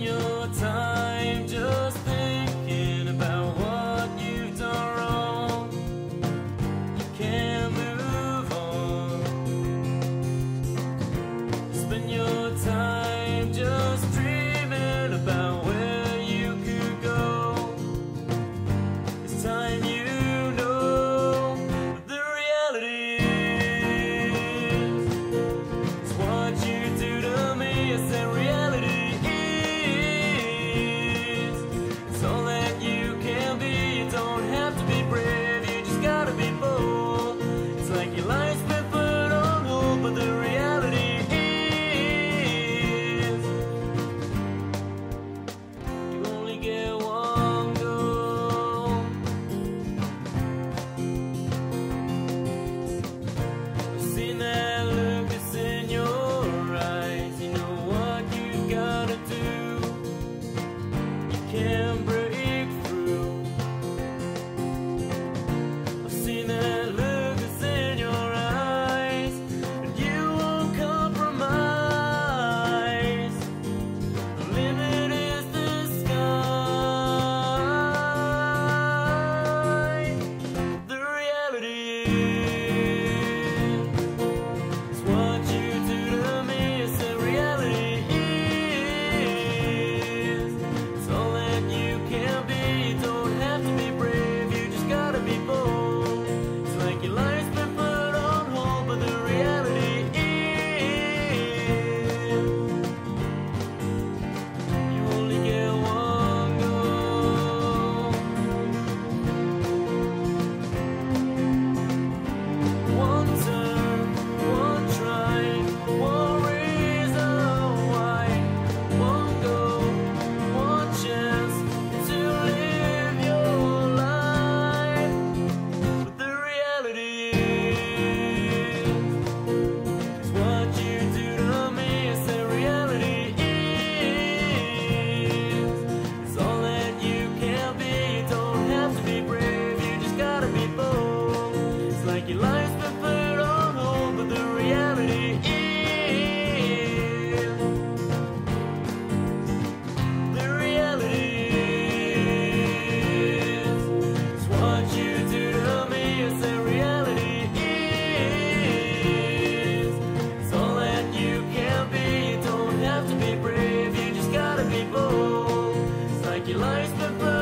your time. You. like your lights were the